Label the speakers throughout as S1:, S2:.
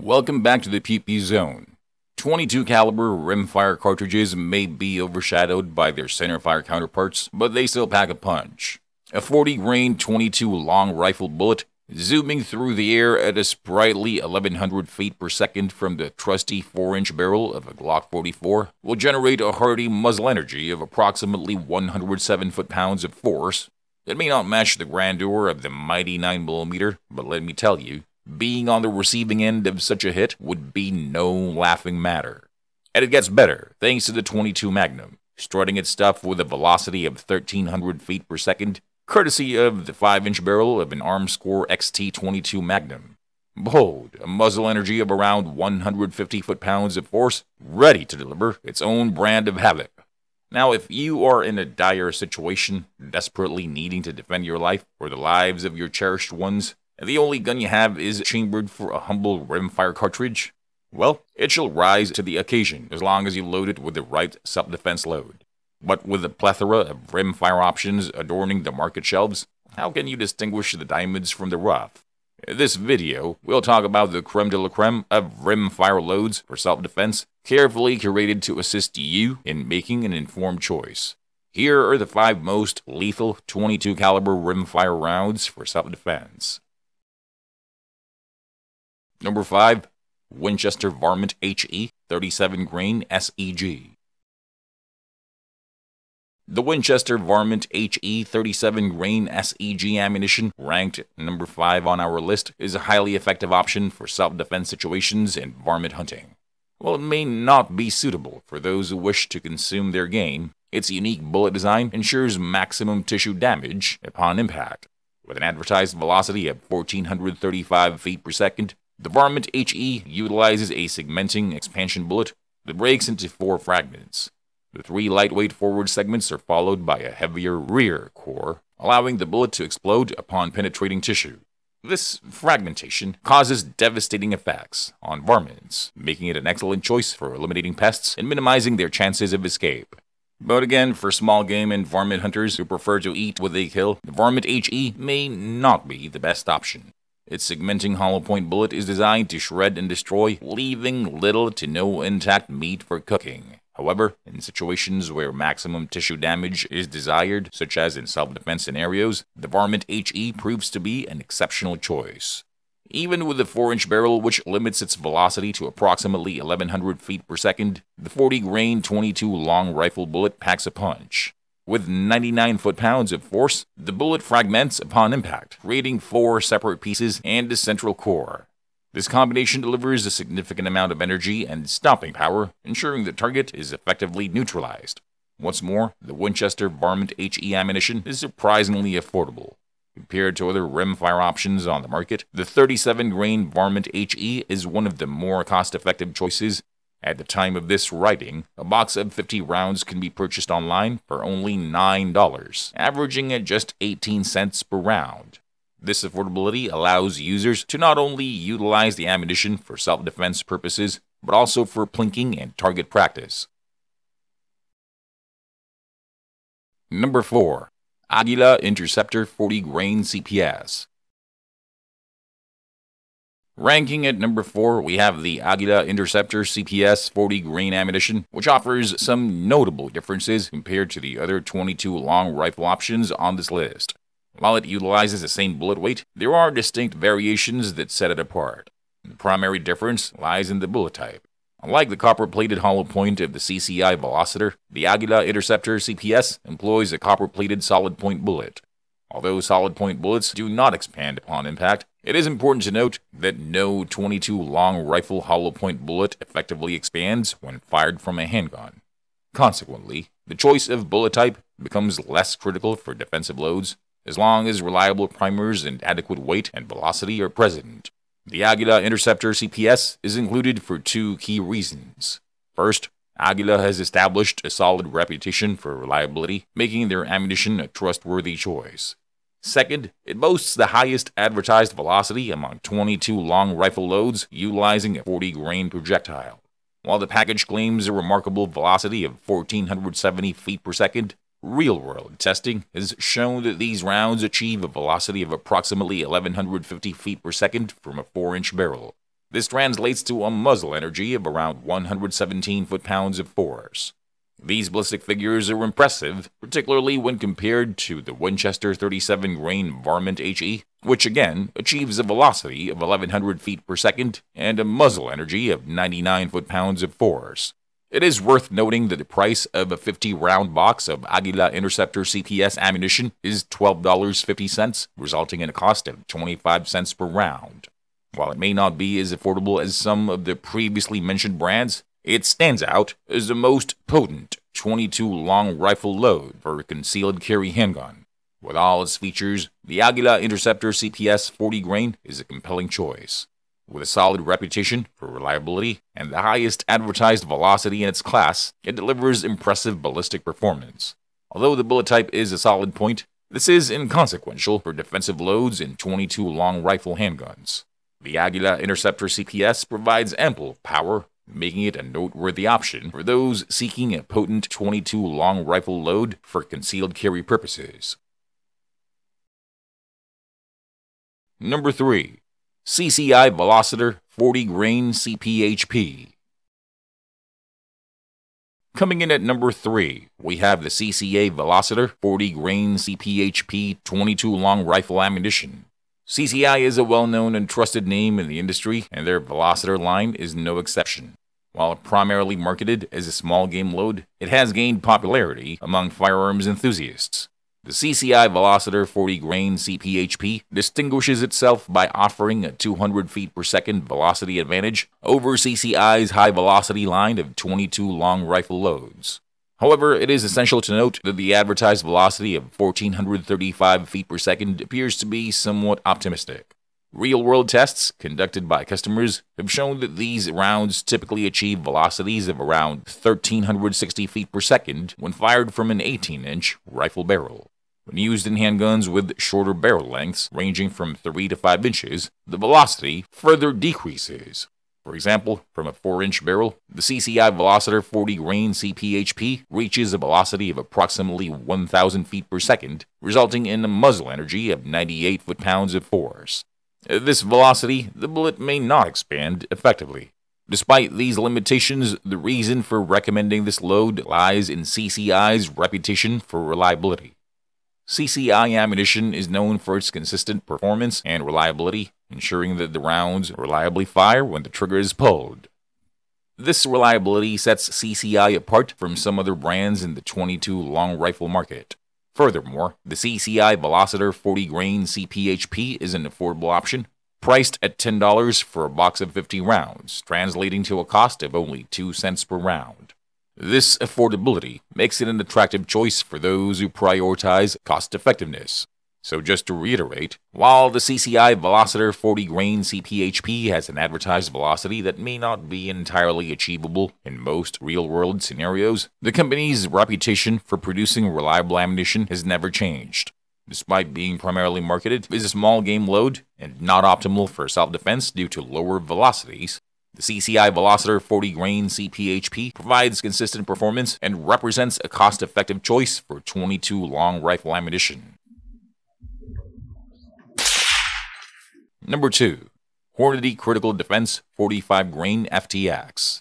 S1: Welcome back to the PP Zone. 22 caliber rimfire cartridges may be overshadowed by their centerfire counterparts, but they still pack a punch. A 40 grain 22 long rifle bullet zooming through the air at a sprightly 1100 feet per second from the trusty 4-inch barrel of a Glock 44 will generate a hearty muzzle energy of approximately 107 foot-pounds of force. It may not match the grandeur of the mighty 9mm, but let me tell you, being on the receiving end of such a hit would be no laughing matter. And it gets better thanks to the 22 Magnum, strutting its stuff with a velocity of 1300 feet per second, courtesy of the 5 inch barrel of an Armscor XT22 Magnum. Behold, a muzzle energy of around 150 foot pounds of force, ready to deliver its own brand of havoc. Now, if you are in a dire situation, desperately needing to defend your life or the lives of your cherished ones, the only gun you have is chambered for a humble rimfire cartridge, well, it shall rise to the occasion as long as you load it with the right self defense load. But with a plethora of rimfire options adorning the market shelves, how can you distinguish the diamonds from the rough? In this video, we'll talk about the creme de la creme of rimfire loads for self defense, carefully curated to assist you in making an informed choice. Here are the five most lethal 22 caliber rimfire rounds for self defense. Number 5. Winchester Varmint HE 37 grain SEG. The Winchester Varmint HE 37 grain SEG ammunition, ranked number 5 on our list, is a highly effective option for self defense situations and varmint hunting. While it may not be suitable for those who wish to consume their game, its unique bullet design ensures maximum tissue damage upon impact. With an advertised velocity of 1435 feet per second, the Varmint HE utilizes a segmenting expansion bullet that breaks into four fragments. The three lightweight forward segments are followed by a heavier rear core, allowing the bullet to explode upon penetrating tissue. This fragmentation causes devastating effects on varmints, making it an excellent choice for eliminating pests and minimizing their chances of escape. But again, for small game and varmint hunters who prefer to eat what they kill, the Varmint HE may not be the best option. Its segmenting hollow point bullet is designed to shred and destroy, leaving little to no intact meat for cooking. However, in situations where maximum tissue damage is desired, such as in self defense scenarios, the Varmint HE proves to be an exceptional choice. Even with the 4 inch barrel, which limits its velocity to approximately 1100 feet per second, the 40 grain 22 long rifle bullet packs a punch. With 99 foot-pounds of force, the bullet fragments upon impact, creating four separate pieces and a central core. This combination delivers a significant amount of energy and stopping power, ensuring the target is effectively neutralized. What's more, the Winchester Varmint HE ammunition is surprisingly affordable. Compared to other rimfire options on the market, the 37 grain Varmint HE is one of the more cost effective choices at the time of this writing, a box of 50 rounds can be purchased online for only $9, averaging at just 18 cents per round. This affordability allows users to not only utilize the ammunition for self defense purposes, but also for plinking and target practice. Number 4. Aguila Interceptor 40 grain CPS. Ranking at number 4, we have the Aguila Interceptor CPS 40 grain ammunition, which offers some notable differences compared to the other 22 long rifle options on this list. While it utilizes the same bullet weight, there are distinct variations that set it apart. The primary difference lies in the bullet type. Unlike the copper plated hollow point of the CCI Velocitor, the Aguila Interceptor CPS employs a copper plated solid point bullet. Although solid point bullets do not expand upon impact, it is important to note that no 22 long rifle hollow point bullet effectively expands when fired from a handgun. Consequently, the choice of bullet type becomes less critical for defensive loads as long as reliable primers and adequate weight and velocity are present. The Aguila Interceptor CPS is included for two key reasons. First, Aguila has established a solid reputation for reliability, making their ammunition a trustworthy choice. Second, it boasts the highest advertised velocity among 22 long rifle loads utilizing a 40 grain projectile. While the package claims a remarkable velocity of 1470 feet per second, real world testing has shown that these rounds achieve a velocity of approximately 1150 feet per second from a 4 inch barrel. This translates to a muzzle energy of around 117 foot-pounds of force. These ballistic figures are impressive, particularly when compared to the Winchester 37 grain Varmint HE, which again achieves a velocity of 1100 feet per second and a muzzle energy of 99 foot-pounds of force. It is worth noting that the price of a 50 round box of Aguila Interceptor CPS ammunition is $12.50, resulting in a cost of 25 cents per round. While it may not be as affordable as some of the previously mentioned brands, it stands out as the most potent 22 long rifle load for a concealed carry handgun. With all its features, the Aguila Interceptor CPS 40 grain is a compelling choice. With a solid reputation for reliability and the highest advertised velocity in its class, it delivers impressive ballistic performance. Although the bullet type is a solid point, this is inconsequential for defensive loads in 22 long rifle handguns. The Aguila Interceptor CPS provides ample power, making it a noteworthy option for those seeking a potent 22 long rifle load for concealed carry purposes. Number 3. CCI Velocitor 40 grain CPHP. Coming in at number 3, we have the CCI Velocitor 40 grain CPHP 22 long rifle ammunition. CCI is a well known and trusted name in the industry, and their Velocitor line is no exception. While primarily marketed as a small game load, it has gained popularity among firearms enthusiasts. The CCI Velocitor 40 grain CPHP distinguishes itself by offering a 200 feet per second velocity advantage over CCI's high velocity line of 22 long rifle loads. However, it is essential to note that the advertised velocity of 1435 feet per second appears to be somewhat optimistic. Real world tests conducted by customers have shown that these rounds typically achieve velocities of around 1360 feet per second when fired from an 18 inch rifle barrel. When used in handguns with shorter barrel lengths, ranging from 3 to 5 inches, the velocity further decreases. For example, from a 4 inch barrel, the CCI Velocitor 40 grain CPHP reaches a velocity of approximately 1,000 feet per second, resulting in a muzzle energy of 98 foot pounds of force. At this velocity, the bullet may not expand effectively. Despite these limitations, the reason for recommending this load lies in CCI's reputation for reliability. CCI ammunition is known for its consistent performance and reliability, ensuring that the rounds reliably fire when the trigger is pulled. This reliability sets CCI apart from some other brands in the 22 long rifle market. Furthermore, the CCI Velocitor 40 grain CPHP is an affordable option, priced at $10 for a box of 50 rounds, translating to a cost of only 2 cents per round. This affordability makes it an attractive choice for those who prioritize cost effectiveness. So, just to reiterate, while the CCI Velocitor 40 grain CPHP has an advertised velocity that may not be entirely achievable in most real world scenarios, the company's reputation for producing reliable ammunition has never changed. Despite being primarily marketed as a small game load and not optimal for self defense due to lower velocities, the CCI Velocitor 40 grain CPHP provides consistent performance and represents a cost effective choice for 22 long rifle ammunition. Number 2. Hornady Critical Defense 45 grain FTX.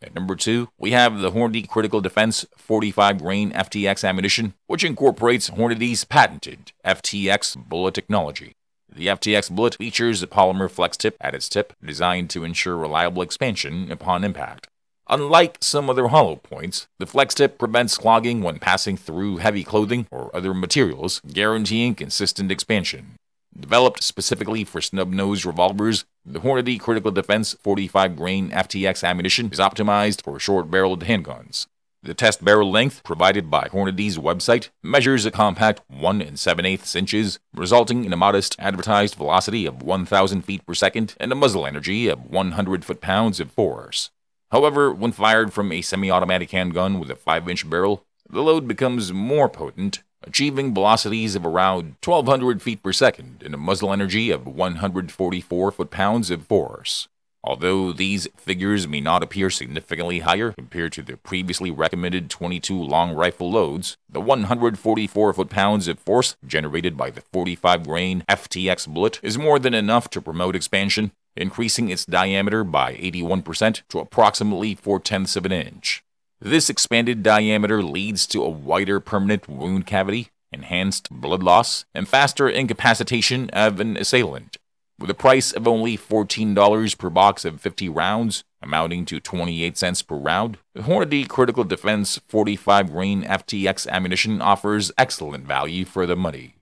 S1: At number 2, we have the Hornady Critical Defense 45 grain FTX ammunition, which incorporates Hornady's patented FTX bullet technology. The FTX bullet features a polymer flex tip at its tip, designed to ensure reliable expansion upon impact. Unlike some other hollow points, the flex tip prevents clogging when passing through heavy clothing or other materials, guaranteeing consistent expansion. Developed specifically for snub-nosed revolvers, the Hornady Critical Defense 45 grain FTX ammunition is optimized for short-barreled handguns. The test barrel length provided by Hornady's website measures a compact 1 and 7 8 inches, resulting in a modest advertised velocity of 1,000 feet per second and a muzzle energy of 100 foot pounds of force. However, when fired from a semi automatic handgun with a 5 inch barrel, the load becomes more potent, achieving velocities of around 1,200 feet per second and a muzzle energy of 144 foot pounds of force. Although these figures may not appear significantly higher compared to the previously recommended 22 long rifle loads, the 144 foot-pounds of force generated by the 45 grain FTX bullet is more than enough to promote expansion, increasing its diameter by 81% to approximately 4 tenths of an inch. This expanded diameter leads to a wider permanent wound cavity, enhanced blood loss, and faster incapacitation of an assailant. With a price of only $14 per box of 50 rounds, amounting to 28 cents per round, the Hornady Critical Defense 45 grain FTX ammunition offers excellent value for the money.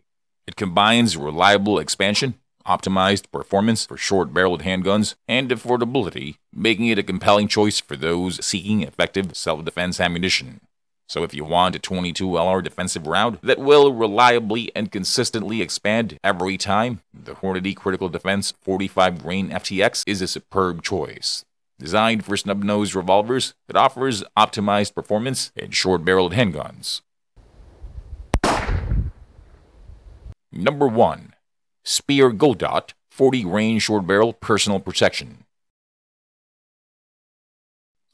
S1: It combines reliable expansion, optimized performance for short barreled handguns, and affordability, making it a compelling choice for those seeking effective self defense ammunition. So, if you want a 22 LR defensive round that will reliably and consistently expand every time, the Hornady Critical Defense 45 grain FTX is a superb choice. Designed for snub nosed revolvers, it offers optimized performance in short barreled handguns. Number 1 Speer Gold Dot 40 grain short barrel personal protection.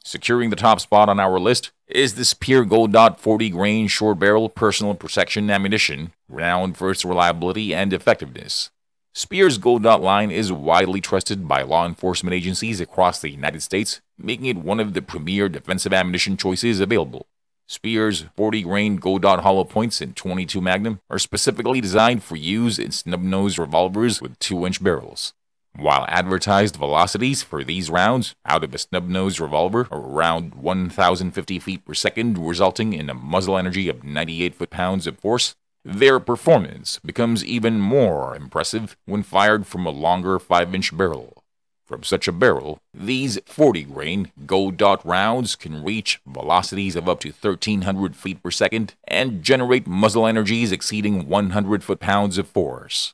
S1: Securing the top spot on our list is the Speer Gold Dot 40 grain short barrel personal protection ammunition, renowned for its reliability and effectiveness. Speer's Gold Dot line is widely trusted by law enforcement agencies across the United States, making it one of the premier defensive ammunition choices available. Speer's 40 grain gold dot hollow points in 22 Magnum are specifically designed for use in snub-nosed revolvers with 2-inch barrels. While advertised velocities for these rounds out of a snub-nosed revolver are around 1,050 feet per second, resulting in a muzzle energy of 98 foot-pounds of force, their performance becomes even more impressive when fired from a longer 5-inch barrel. From such a barrel, these 40 grain gold dot rounds can reach velocities of up to 1300 feet per second and generate muzzle energies exceeding 100 foot pounds of force.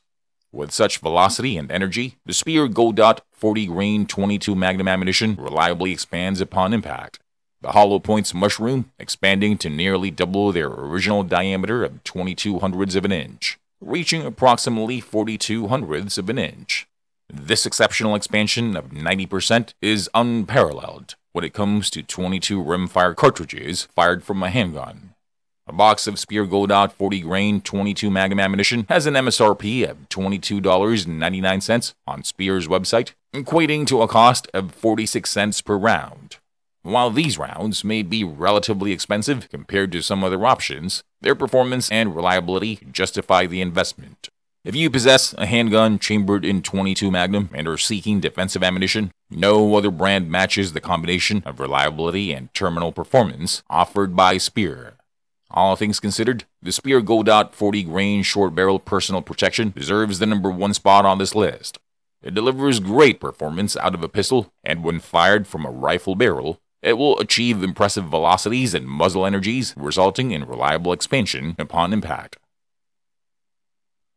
S1: With such velocity and energy, the Speer Gold Dot 40 grain 22 Magnum ammunition reliably expands upon impact. The hollow points mushroom, expanding to nearly double their original diameter of 22 hundredths of an inch, reaching approximately 42 hundredths of an inch. This exceptional expansion of 90% is unparalleled when it comes to 22 rimfire cartridges fired from a handgun. A box of Speer Gold Dot 40 grain 22 Magnum ammunition has an MSRP of $22.99 on Speer's website, equating to a cost of 46 cents per round. While these rounds may be relatively expensive compared to some other options, their performance and reliability justify the investment. If you possess a handgun chambered in 22 Magnum and are seeking defensive ammunition, no other brand matches the combination of reliability and terminal performance offered by Speer. All things considered, the Speer Gold Dot 40 grain short barrel personal protection deserves the number one spot on this list. It delivers great performance out of a pistol, and when fired from a rifle barrel, it will achieve impressive velocities and muzzle energies, resulting in reliable expansion upon impact.